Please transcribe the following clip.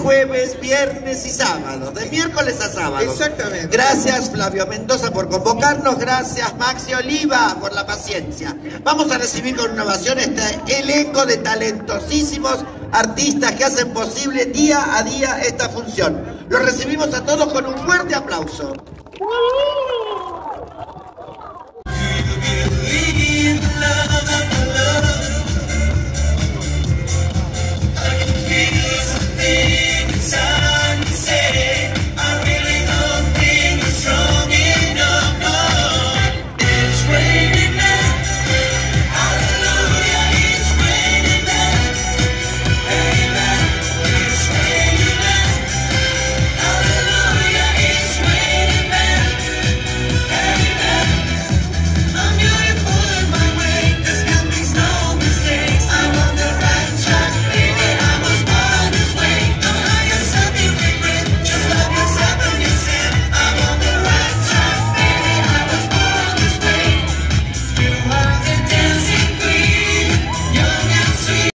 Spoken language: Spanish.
jueves, viernes y sábado, de miércoles a sábado. Exactamente. Gracias Flavio Mendoza por convocarnos, gracias Maxi Oliva por la paciencia. Vamos a recibir con una ovación este elenco de talentosísimos artistas que hacen posible día a día esta función. Los recibimos a todos con un fuerte aplauso.